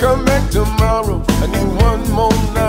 Come back tomorrow. I need one more night.